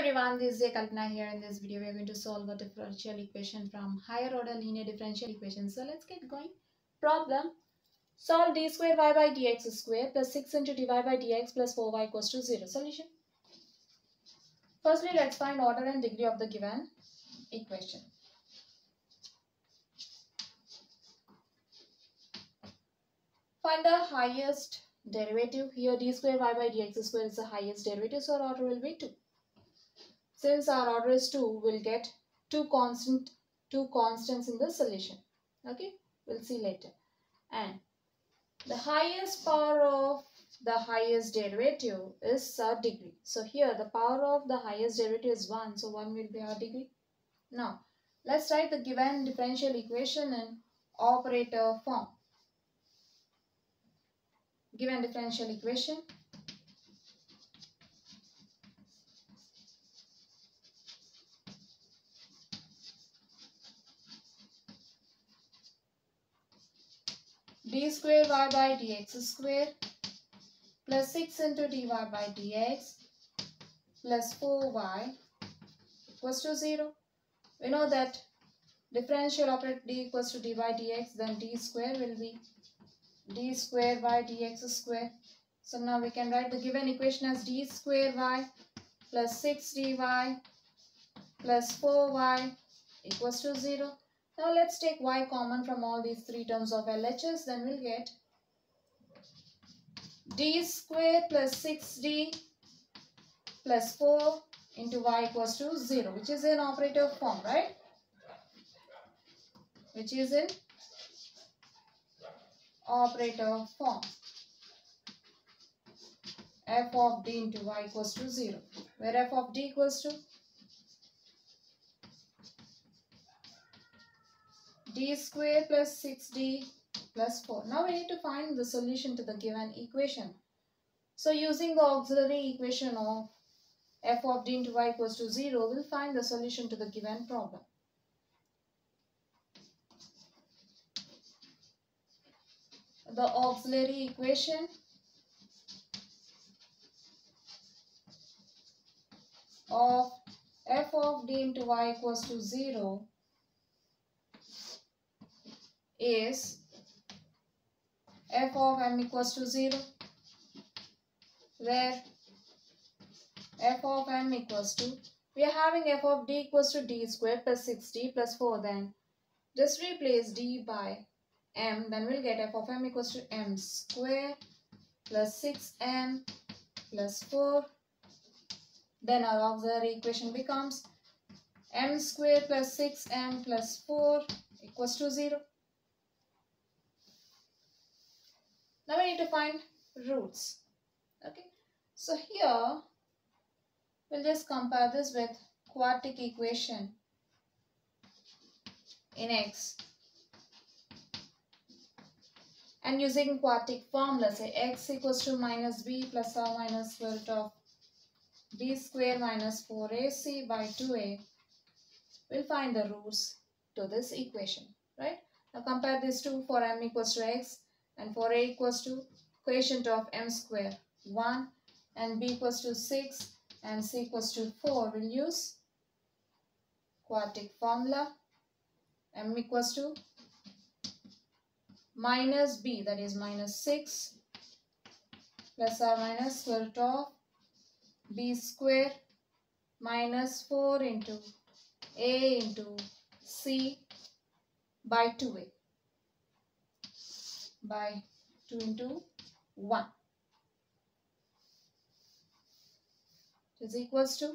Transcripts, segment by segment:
everyone, this is Kalpana here. In this video, we are going to solve a differential equation from higher order linear differential equation. So let's get going. Problem. Solve d square y by dx square plus 6 into dy by dx plus 4y equals to 0. Solution. Firstly, let's find order and degree of the given equation. Find the highest derivative. Here d square y by dx square is the highest derivative, so our order will be 2. Since our order is 2, we'll get two constant two constants in the solution. Okay, we'll see later. And the highest power of the highest derivative is a degree. So here the power of the highest derivative is 1. So 1 will be our degree. Now let's write the given differential equation in operator form. Given differential equation d square y by dx square plus 6 into dy by dx plus 4y equals to 0. We know that differential operator d equals to dy dx then d square will be d square by dx square. So now we can write the given equation as d square y plus 6 dy plus 4y equals to 0. Now let's take y common from all these three terms of LHS. Then we'll get d square plus 6d plus 4 into y equals to 0 which is in operator form right which is in operator form f of d into y equals to 0 where f of d equals to d square plus 6d plus 4. Now we need to find the solution to the given equation. So using the auxiliary equation of f of d into y equals to 0, we'll find the solution to the given problem. The auxiliary equation of f of d into y equals to 0 is f of m equals to 0 where f of m equals to we are having f of d equals to d square plus 6d plus 4 then just replace d by m then we'll get f of m equals to m square plus 6m plus 4 then our auxiliary equation becomes m square plus 6m plus 4 equals to 0 Now we need to find roots. Okay. So here we'll just compare this with quadratic equation in x. And using quadratic formula say x equals to minus b plus or minus square root of b square minus 4ac by 2a. We'll find the roots to this equation. Right. Now compare these two for m equals to x and for a equals to quotient of m square 1 and b equals to 6 and c equals to 4 we'll use quadratic formula. M equals to minus b that is minus 6 plus or minus square root of b square minus 4 into a into c by 2a by 2 into 1 is equals to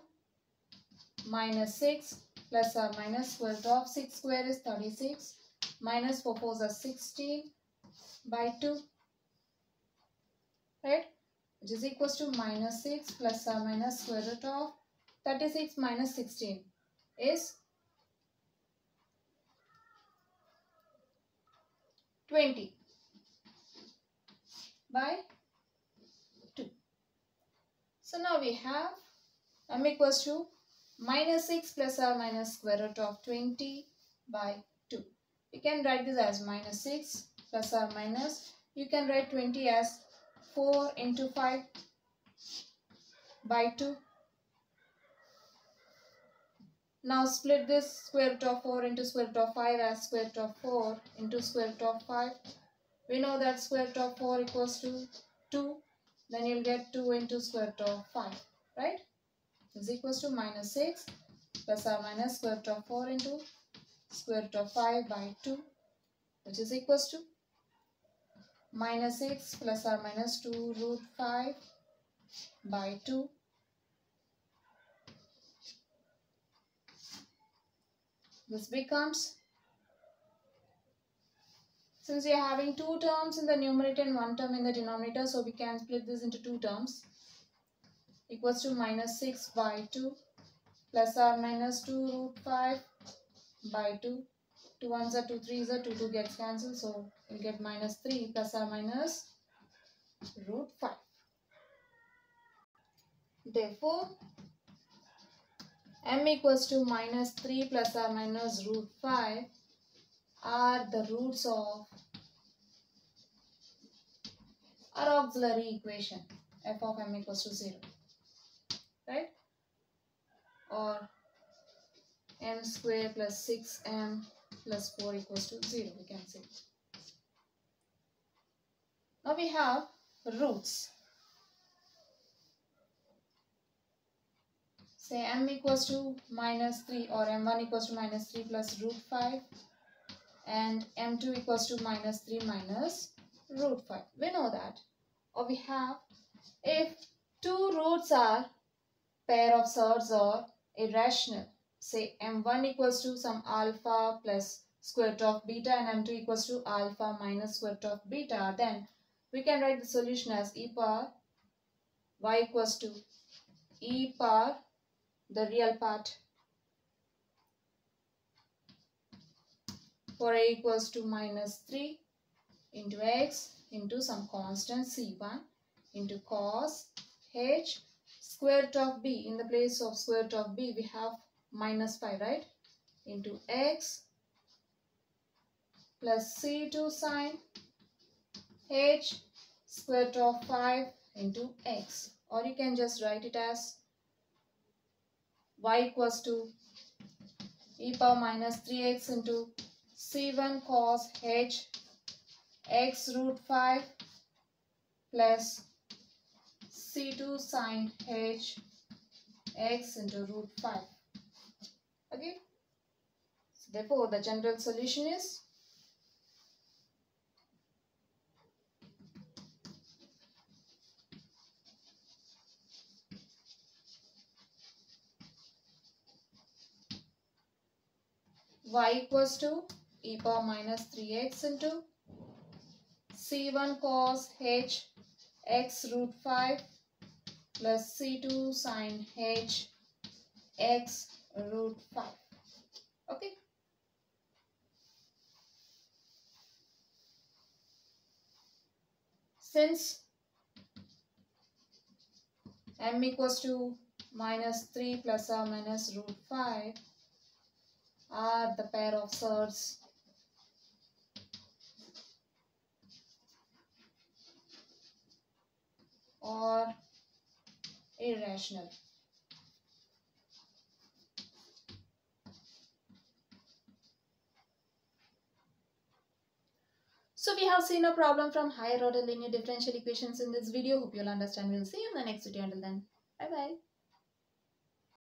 minus 6 plus or minus square root of 6 square is 36 minus 4 4 is 16 by 2 right? Which is equals to minus 6 plus or minus square root of 36 minus 16 is 20 by 2. So now we have m equals to minus 6 plus or minus square root of 20 by 2. You can write this as minus 6 plus or minus. You can write 20 as 4 into 5 by 2 Now split this square root of 4 into square root of 5 as square root of 4 into square root of 5. We know that square root of 4 equals to 2. Then you'll get 2 into square root of 5. Right? Is equals to minus 6 plus or minus square root of 4 into square root of 5 by 2 which is equals to minus 6 plus or minus 2 root 5 by 2 this becomes since we are having two terms in the numerator and one term in the denominator so we can split this into two terms. Equals to minus 6 by 2 plus or minus 2 root 5 by 2 2 ones are 2 3s are 2 2 gets cancelled so we'll get minus 3 plus or minus root 5 therefore m equals to minus 3 plus or minus root 5 are the roots of our auxiliary equation f of m equals to 0 right? Or m square plus 6m plus 4 equals to 0 we can say. Now we have roots. Say m equals to minus 3 or m1 equals to minus 3 plus root 5 and m2 equals to minus 3 minus root 5. We know that. Or we have if two roots are pair of surds or irrational say m1 equals to some alpha plus square root of beta and m2 equals to alpha minus square root of beta then we can write the solution as e power y equals to e power the real part for a equals to minus 3 into x into some constant c1 into cos h square root of b. In the place of square root of b we have minus 5 right? Into x plus c2 sine h square root of 5 into x. Or you can just write it as y equals to e power minus 3x into c1 cos h x root 5 plus c2 sine h x into root 5 okay? So therefore the general solution is y equals to e power minus 3x into c1 cos h x root 5 plus c2 sine h x root 5. Okay. Since m equals to minus 3 plus or minus root 5 are the pair of surds or irrational. So we have seen a problem from higher order linear differential equations in this video. Hope you'll understand. We'll see you in the next video. Until then, bye bye.